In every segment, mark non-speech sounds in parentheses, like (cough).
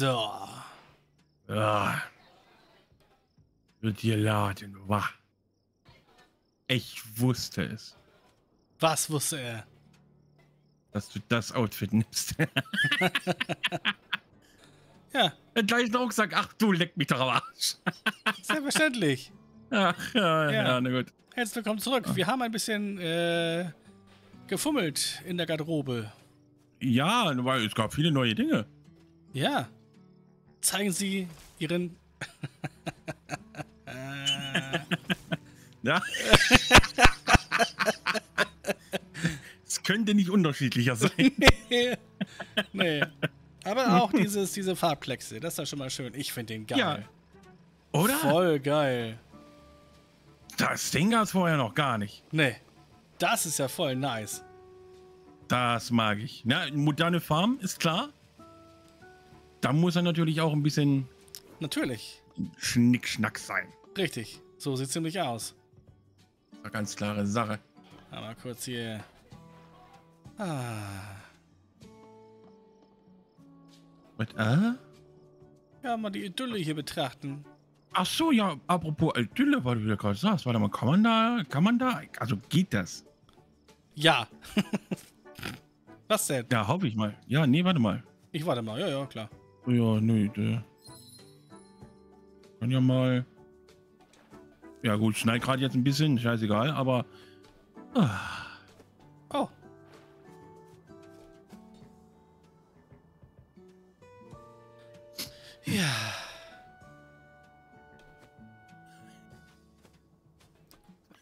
So. Ja. Wird dir laden, wa? Ich wusste es, Was wusste er? dass du das Outfit nimmst. (laughs) Ja, Den gleichen Rucksack. Ach, du leck mich doch am Arsch. (laughs) selbstverständlich. Ach, ja, Ja. ja, na gut. Herzlich willkommen zurück. Wir haben ein bisschen äh, gefummelt in der Garderobe. Ja, weil es gab viele neue Dinge. Ja. Zeigen Sie Ihren. Ja. es könnte nicht unterschiedlicher sein. (laughs) nee. Aber auch dieses, diese Farbkleckse, das ist ja schon mal schön. Ich finde den geil. Ja. Oder? Voll geil. Das Ding gab es vorher noch gar nicht. Nee. Das ist ja voll nice. Das mag ich. Na, moderne Farm ist klar. Da muss er natürlich auch ein bisschen Natürlich. Schnickschnack sein. Richtig. So sieht ziemlich aus. Eine ganz klare Sache. Aber kurz hier. Ah. Was, äh? Ja, mal die Idylle hier betrachten. Ach so, ja, apropos Idylle, weil du wieder gerade sagst. Warte mal, kann man da, kann man da, also geht das? Ja. (laughs) Was denn? Ja, hoffe ich mal. Ja, nee, warte mal. Ich warte mal. Ja, ja, klar. Ja, nee, der. Kann ja mal. Ja, gut, schneid gerade jetzt ein bisschen, scheißegal, aber. Ah, Oh. Ja. (laughs)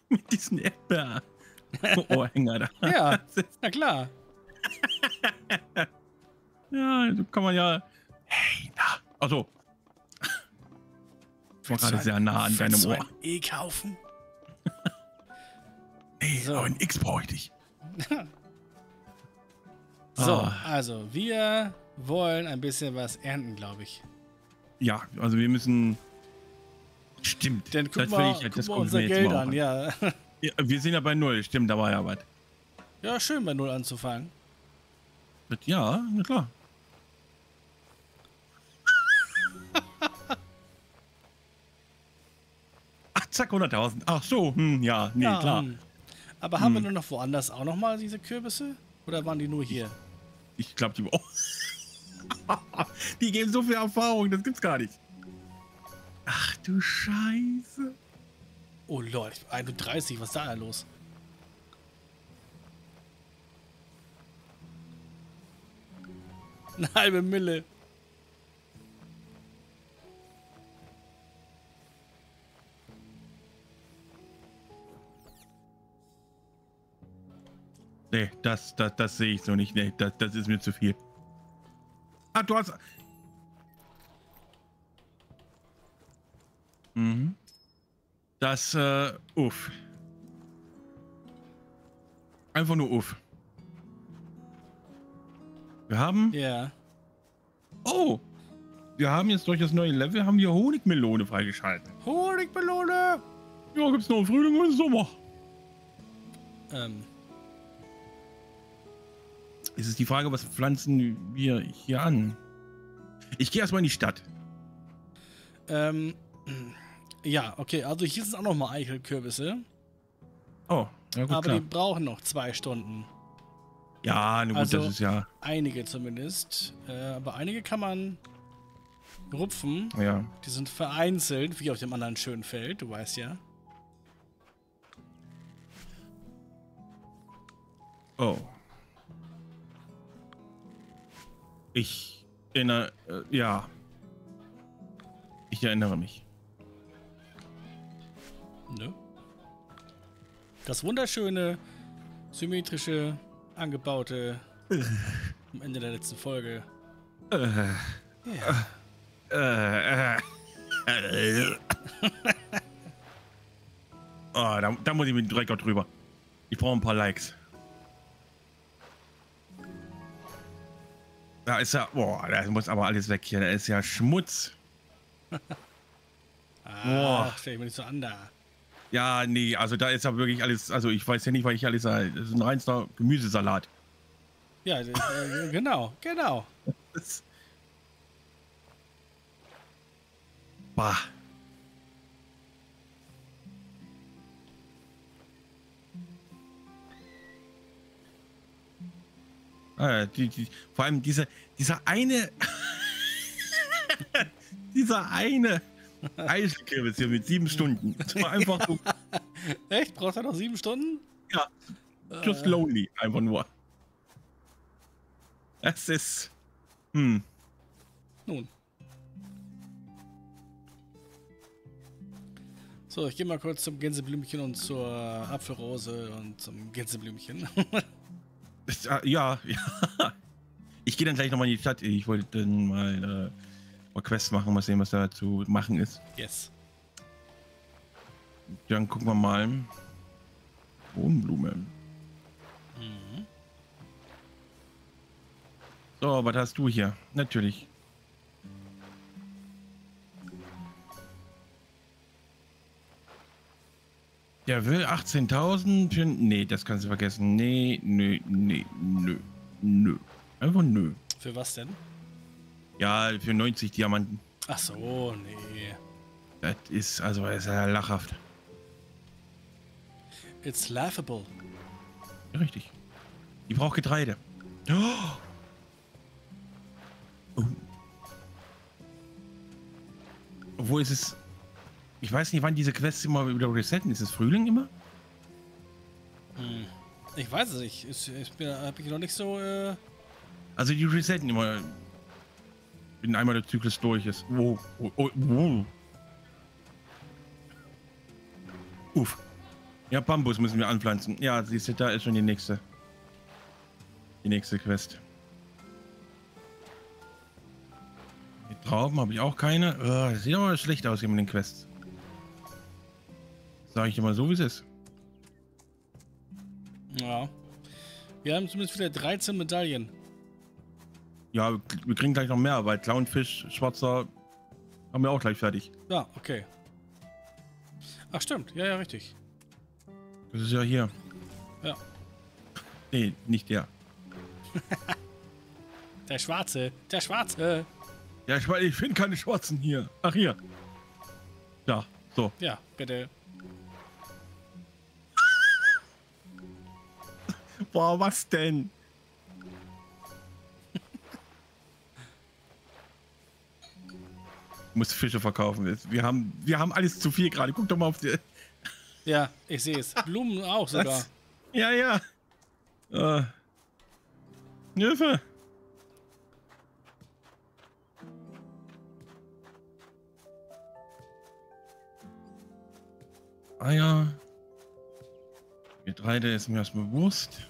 mit diesen Erdbeer-Ohrhänger da. Ja. Na klar. (laughs) Ja, so kann man ja. Also. (laughs) Ich war gerade sehr nah an deinem Ohr. ein E kaufen? (laughs) Nee, So. aber ein X bräuchte ich. (laughs) So, Ah. also wir wollen ein bisschen was ernten, glaube ich. Ja, also wir müssen. Stimmt. Denn guck das mal, will ich, guck gucken unser wir Geld an, an. ja. Ja, wir sind ja bei Null, stimmt, da war ja was. Ja, schön bei Null anzufangen. Ja, na klar. Zack, 100.000. Ach so, hm, ja, nee, ja, klar. hm. Aber haben wir Hm. nur noch woanders auch noch mal diese Kürbisse? Oder waren die nur hier? Ich glaube, die. (laughs) Die geben so viel Erfahrung, das gibt's gar nicht. Ach du Scheiße. Oh Leute, 31, was ist da denn los? Eine halbe Mille. Nee, das, das, das sehe ich so nicht. Nee, das, das ist mir zu viel. Ah, du hast. Mhm. Das, äh, uff. Einfach nur uff. Wir haben. Ja. Oh! Wir haben jetzt durch das neue Level haben wir Honigmelone freigeschalten. Honigmelone! Ja, gibt's noch Frühling und Sommer. Ähm, Es ist die Frage, was pflanzen wir hier an? Ich gehe erstmal in die Stadt. ähm, ja, okay, also hier sind auch noch mal Eichelkürbisse. Oh, ja gut, aber klar. die brauchen noch zwei Stunden. Ja, na gut, Also- das ist ja. Einige zumindest. Äh, aber einige kann man rupfen. Ja. Die sind vereinzelt, wie auf dem anderen schönen Feld, du weißt ja. Oh. Ich erinnere. Äh, ja. Ich erinnere mich. Ne? Das wunderschöne, symmetrische, angebaute am Ende der letzten Folge. Äh, äh, äh, (laughs) oh, da, da muss ich mit Drecker drüber. Ich brauche ein paar Likes. Da ist ja, boah, da muss aber alles weg hier. Da ist ja Schmutz. (laughs) ah, stell mir nicht so an da. Ja, nee, also da ist ja wirklich alles, also ich weiß ja nicht, weil ich alles, das ist ein reinster Gemüsesalat. Ja, äh, genau, genau. (laughs) bah. Ah, die, die, vor allem diese, dieser eine, (laughs) dieser eine Eiskürbis hier mit sieben Stunden. Das war einfach so, (laughs) Echt? Braucht er noch sieben Stunden? ja, just Äh. lonely, einfach nur. Es ist, hm, Nun. So, ich gehe mal kurz zum Gänseblümchen und zur Apfelrose und zum Gänseblümchen. (laughs) ah, ja, (laughs) ja. Ich gehe dann gleich nochmal in die Stadt. Ich wollte dann mal, äh, mal Quests machen, mal sehen, was da zu machen ist. yes. Dann gucken wir mal. Kronblume. Mhm. So, was hast du hier? Natürlich. Der will 18.000 für... Nee, das kannst du vergessen. Nee, nö, nee, nö, nö. Einfach nö. Für was denn? Ja, für 90 Diamanten. Ach so, nee. Das ist, also, das ist ja lachhaft. It's laughable. Ja, richtig. Die braucht Getreide. Oh. Oh. Obwohl ist es. Ich weiß nicht, wann diese Quests immer wieder resetten. Ist es Frühling immer? Hm. Ich weiß es nicht. Ich, ich bin, hab ich noch nicht so. Äh, Also die resetten immer. Wenn einmal der Zyklus durch ist. Oh, oh, oh, oh. Uff. Ja, Bambus müssen wir anpflanzen. Ja, siehst du, da ist schon die nächste. Die nächste Quest. Die Trauben habe ich auch keine. Oh, das sieht aber schlecht aus hier mit den Quests. Sag ich dir mal so, wie es ist. ja. Wir haben zumindest wieder 13 Medaillen. Ja, wir kriegen gleich noch mehr, weil Clownfisch, Schwarzer haben wir auch gleich fertig. Ja, okay. Ach, stimmt. Ja, ja, richtig. Das ist ja hier. Ja. Nee, nicht der. (laughs) Der Schwarze. Der Schwarze. Ja, ich ich finde keine Schwarzen hier. Ach, hier. Ja, so. Ja, bitte. Boah, was denn? Ich muss Fische verkaufen. Wir haben, wir haben alles zu viel gerade. Guck doch mal auf die. Ja, ich sehe es. Blumen auch sogar. Was? Ja, ja. Äh. Hilfe. Eier. Getreide ist mir erstmal bewusst.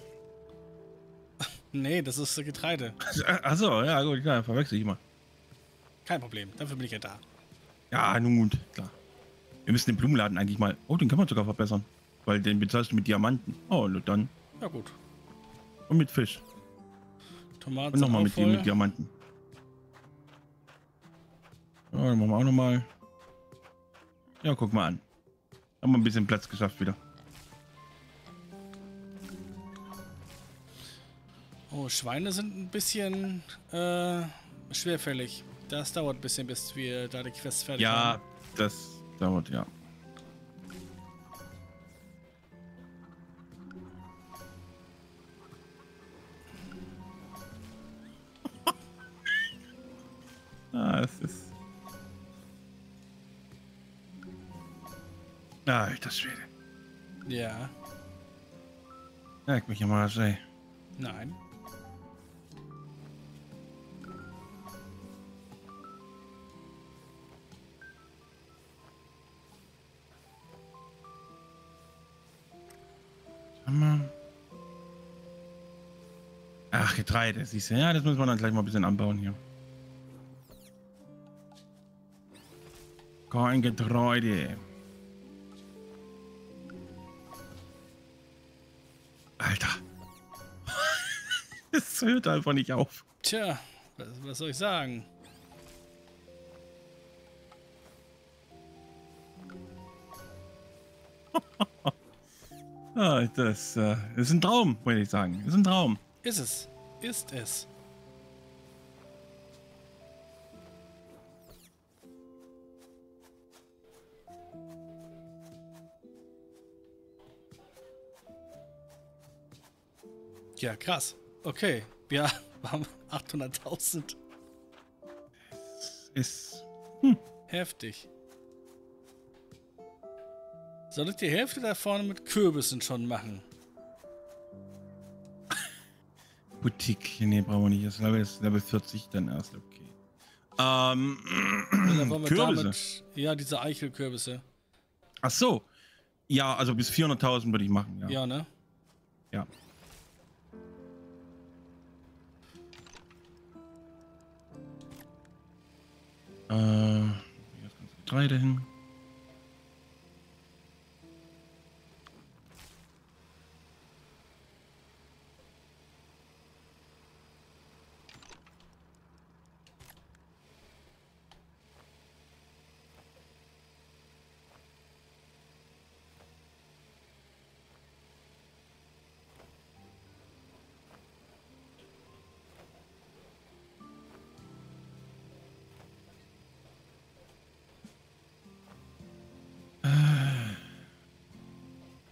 Nee, das ist Getreide. Achso, ja gut, klar, verwechsel ich mal. Kein Problem. Dafür bin ich ja da. Ja, nun gut, klar. Wir müssen den Blumenladen eigentlich mal. Oh, den kann man sogar verbessern. Weil den bezahlst du mit Diamanten. Oh, dann. Ja, gut. Und mit Fisch. Tomaten Und nochmal mit voll. mit Diamanten. Ja, dann machen wir auch nochmal. Ja, guck mal an. Haben wir ein bisschen Platz geschafft wieder. Oh, Schweine sind ein bisschen äh, schwerfällig. Das dauert ein bisschen, bis wir da die Quest fertig Ja, haben. das dauert, ja. (laughs) ah, es ist. Ah, das Schwede. Ja. Merk mich immer, ey. Nein. Ach, Getreide, siehst du. Ja, das müssen wir dann gleich mal ein bisschen anbauen hier. Kein Getreide. Alter. (laughs) Es hört einfach nicht auf. Tja, was, was soll ich sagen? (laughs) Ah, das äh, ist ein Traum, würde ich sagen. Ist ein Traum. Ist es ist es. Ja, krass. Okay. Ja, (laughs) wir haben 800.000. Ist hm. heftig. Solltet die Hälfte davon mit Kürbissen schon machen. Boutique. Nee, brauchen wir nicht. Das Level ist Level 40 dann erst. Okay. Ähm. Wir Kürbisse. damit. Ja, diese Eichelkürbisse. Ach so. Ja, also bis 400.000 würde ich machen. Ja. Ja, ne? ja. Äh, das ganze Getreide hin.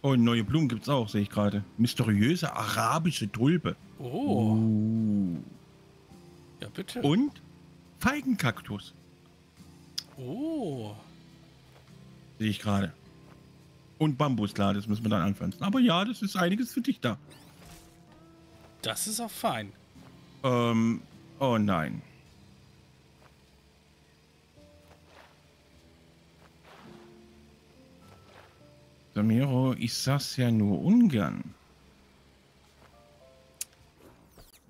Oh, neue Blumen gibt's auch, sehe ich gerade. Mysteriöse arabische Tulpe. Oh, Uh. ja bitte. Und Feigenkaktus, Oh, sehe ich gerade. Und Bambus, klar, das müssen wir dann anpflanzen. Aber ja, das ist einiges für dich da. das ist auch fein. Ähm, oh nein. Samiro, ich sag's ja nur ungern.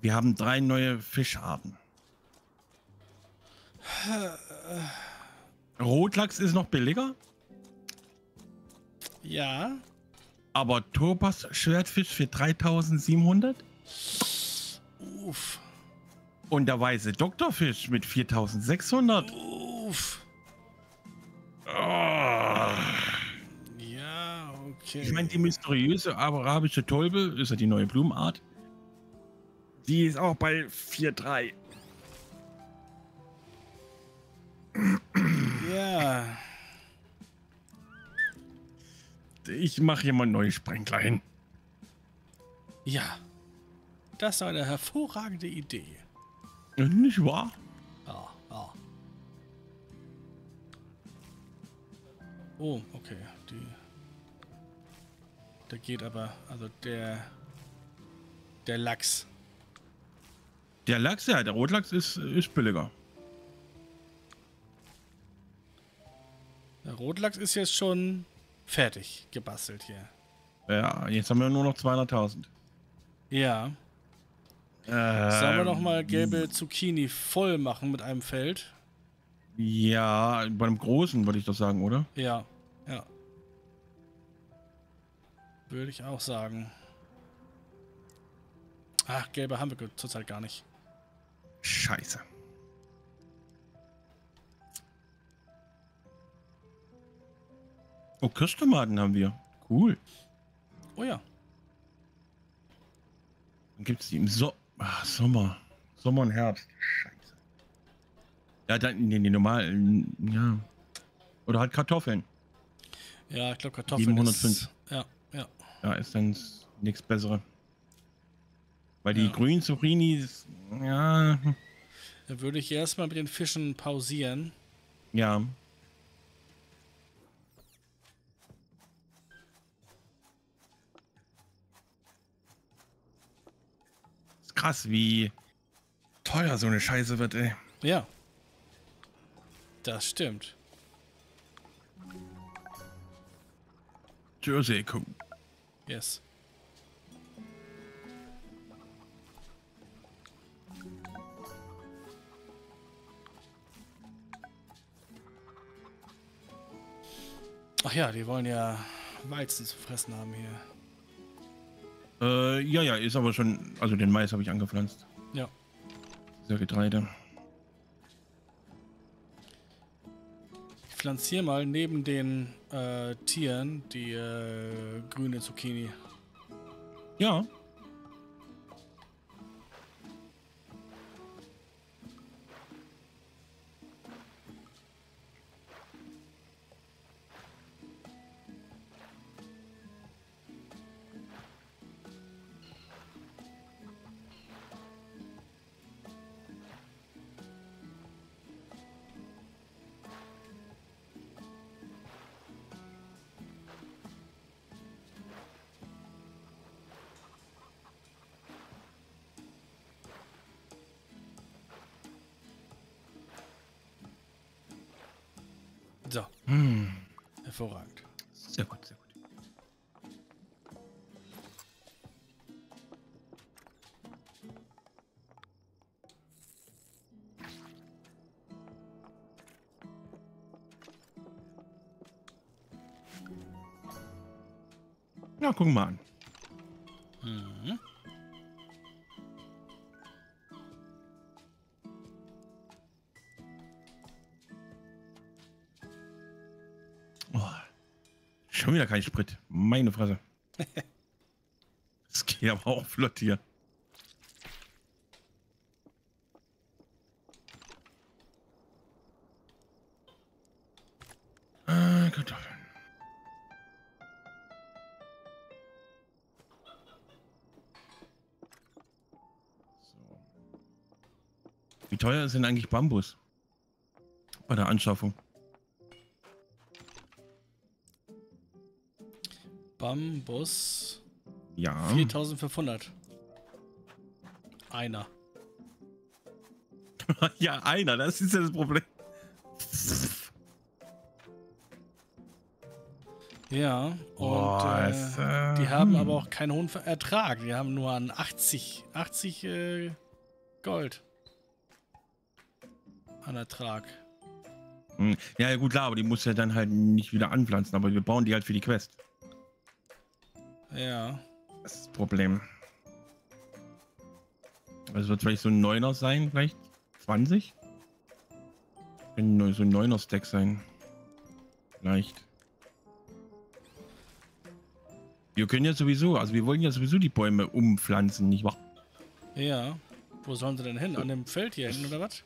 Wir haben drei neue Fischarten. Rotlachs ist noch billiger, Ja, aber Topaz Schwertfisch für 3700 uff, und der weiße Doktorfisch mit 4600. uff. Oh. Okay. Ich meine, die mysteriöse arabische Tulpe ist ja die neue Blumenart. Die ist auch bei 4,3. ja, Ich mache hier mal neue Sprenkler hin. ja. Das ist eine hervorragende Idee. Nicht wahr? Ja, ja. Oh, okay. Die. Der geht aber, also der. Der Lachs. Der Lachs, ja, der Rotlachs ist, ist billiger. Der Rotlachs ist jetzt schon fertig gebastelt hier. Ja, jetzt haben wir nur noch 200.000. Ja. Äh, Sollen wir noch mal gelbe Zucchini voll machen mit einem Feld? Ja, bei einem großen würde ich das sagen, oder? Ja, Würde ich auch sagen. Ach, gelbe haben wir zurzeit gar nicht. Scheiße. Oh, Kirschtomaten haben wir. Cool. Oh ja. Dann gibt es die im so Ach, Sommer. Sommer und Herbst. Scheiße. Ja, dann nee, die normalen. Ja. Oder halt Kartoffeln. Ja, ich glaube Kartoffeln 705. ist... Ja, ist dann nichts Bessere. Weil die Ja. grünen Zucchinis. Ja. Da würde ich erstmal mit den Fischen pausieren. Ja. Ist krass, wie teuer so eine Scheiße wird, ey. Ja. Das stimmt. Jersey Kuh. Yes. Ach ja, die wollen ja Weizen zu fressen haben hier. Äh, ja, ja, ist aber schon. Also den Mais habe ich angepflanzt. Ja. Dieser Getreide. Ich pflanziere mal neben den äh, Tieren die äh, grüne Zucchini. Ja. So, Hm. hervorragend. Sehr gut, sehr gut. Ja, gucken wir an. Mhm. Schon wieder kein Sprit. Meine Fresse. Das geht aber auch flott hier. So. Wie teuer ist denn eigentlich Bambus? Bei der Anschaffung. Bambus Ja. 4500. Einer. (laughs) ja, einer, das ist ja das Problem. Ja, und Boah, äh, äh, die haben hm. aber auch keinen hohen Ertrag. Die haben nur an 80, 80 äh, Gold an Ertrag. Hm, Ja, ja, gut, klar, aber die muss ja dann halt nicht wieder anpflanzen, aber wir bauen die halt für die Quest. Ja, Das ist das Problem. Also wird vielleicht so ein Neuner sein, vielleicht 20? Können so ein Neuner Stack sein. Vielleicht. Wir können ja sowieso, also wir wollen ja sowieso die Bäume umpflanzen, nicht wahr? ja. Wo sollen sie denn hin? An dem Feld hier hin oder was?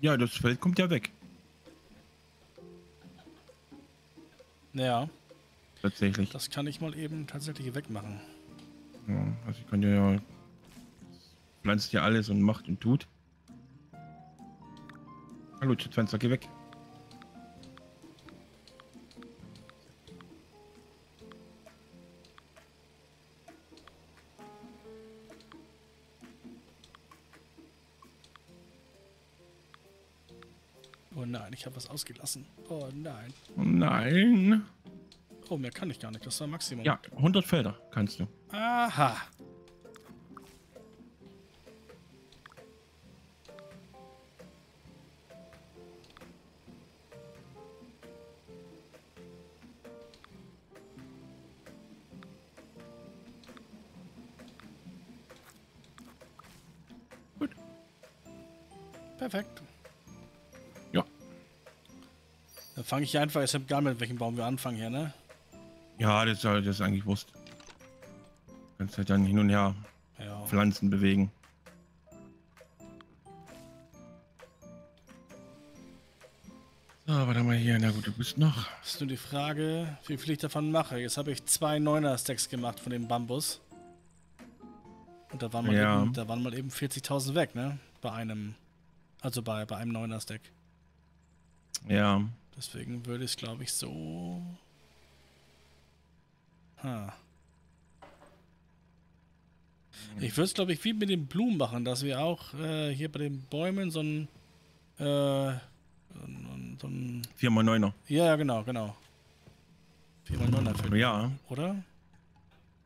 Ja, das Feld kommt ja weg, Ja, tatsächlich. das kann ich mal eben tatsächlich wegmachen. Ja, also ich kann ja, pflanzt ja alles und macht und tut. Hallo, Fenster, geh weg. Oh nein, ich habe was ausgelassen. Oh nein. Oh nein. Oh, mehr kann ich gar nicht. Das war Maximum. Ja, 100 Felder kannst du. Aha. Gut. Perfekt. Ja. Dann fange ich einfach jetzt egal mit welchem Baum wir anfangen hier, ne? Ja, das, ist halt- das eigentlich Wurst. Kannst halt dann hin und her Ja. Pflanzen bewegen. So, warte mal hier. Na gut, du bist noch. Das ist nur die Frage, wie viel ich davon mache. Jetzt habe ich zwei Neuner-Stacks gemacht von dem Bambus. Und da waren mal Ja. eben, da waren mal eben 40.000 weg, ne? Bei einem, also bei, bei einem Neuner-Stack. Ja. Deswegen würde ich es, glaube ich, so... Ha. Ich würde es, glaube ich, wie mit den Blumen machen, dass wir auch äh, hier bei den Bäumen so ein... Äh, so ein, so ein 4x9er. ja, genau, genau. 4x9 für Ja. oder?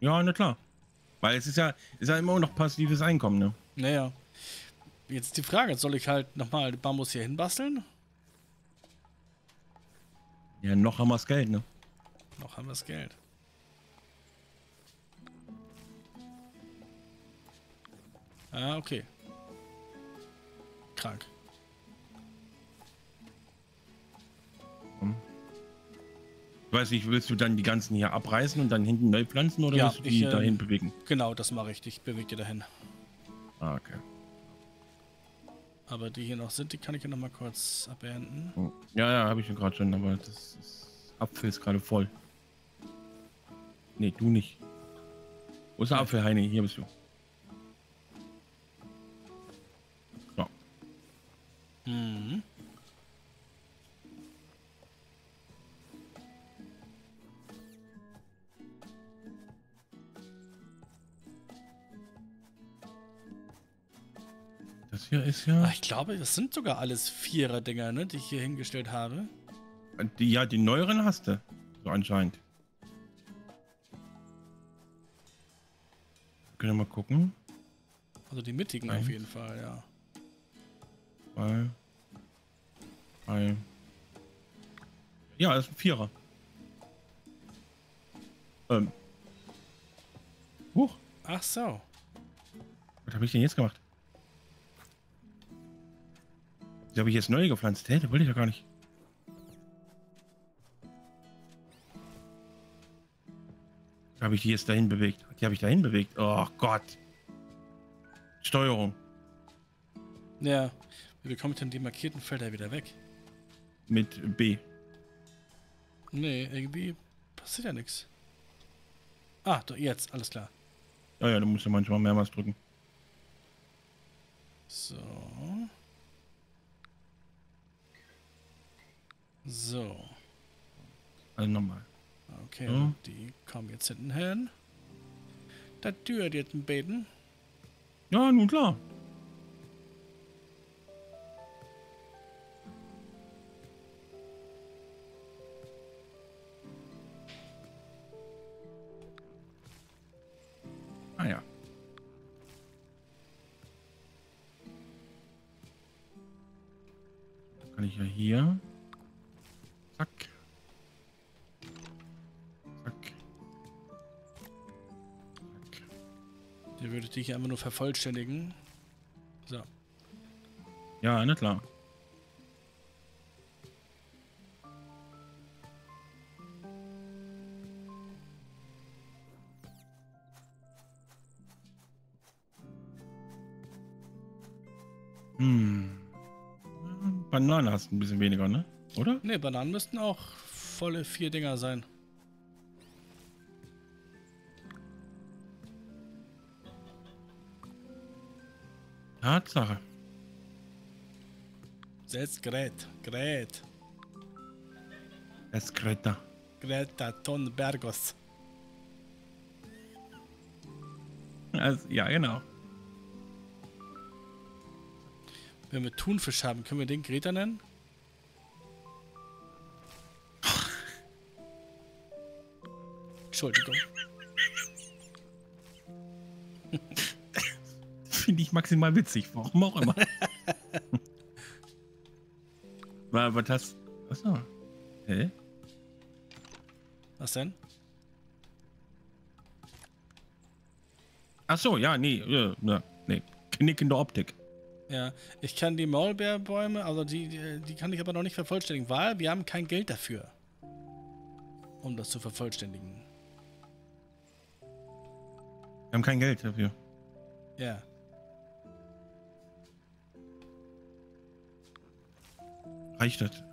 Ja, na klar. Weil es ist ja, ist ja immer noch passives Einkommen, ne? Naja. Jetzt die Frage, soll ich halt nochmal Bambus hier hinbasteln? Ja, noch haben wir das Geld, ne? Noch haben wir das Geld. Ah, okay. Krank. Ich weiß nicht, willst du dann die ganzen hier abreißen und dann hinten neu pflanzen oder Ja, willst du die ich, äh, dahin bewegen? Genau, das mache ich. Ich bewege die dahin. Ah, okay. Aber die hier noch sind, die kann ich ja nochmal kurz abernten. Oh. Ja, ja, habe ich ja gerade schon, aber das ist, Apfel ist gerade voll. Nee, du nicht. Wo ist der Ja. Apfel, Heini? Hier bist du. Mhm. Das hier ist ja. Ich glaube, das sind sogar alles Vierer-Dinger, ne, die ich hier hingestellt habe. Die, ja, die neueren hast du. So anscheinend. Können wir mal gucken. Also die mittigen Eins. auf jeden Fall, ja. Zwei. Drei. Ja, das ist ein Vierer. Ähm. Huch, Ach so. was habe ich denn jetzt gemacht? Die habe ich jetzt neu gepflanzt. Hä, das wollte ich doch gar nicht. Habe ich die jetzt dahin bewegt? Die habe ich dahin bewegt. Oh Gott. Steuerung. Ja. Wie bekomme ich denn die markierten Felder wieder weg? Mit B. Nee, irgendwie passiert ja nichts. Ah, doch, jetzt, alles klar. Ja, ja, du musst ja manchmal mehrmals drücken. So. So. Also nochmal. Okay, Ja. also die kommen jetzt hinten hin. Da dürt jetzt ein Beten. Ja, nun klar. Ah ja. Kann ich ja hier. Zack. Zack. Zack. Der würde dich einfach nur vervollständigen. So. Ja, na klar. Hast ein bisschen weniger, ne? Oder? Ne, Bananen müssten auch volle vier Dinger sein. Tatsache. Setz Gret. Gret. Das Greta. Greta Thunbergos. Also, ja, genau. Wenn wir Thunfisch haben, können wir den Greta nennen? Entschuldigung. (laughs) Finde ich maximal witzig. Warum auch immer. (laughs) War, was hast Achso. Hä? Was denn? Achso, ja, nee. Ja, nee. Knickende Optik. Ja, ich kann die Maulbeerbäume, also die, die, die kann ich aber noch nicht vervollständigen, weil wir haben kein Geld dafür. Um das zu vervollständigen. Wir haben kein Geld dafür. Ja. Reicht das?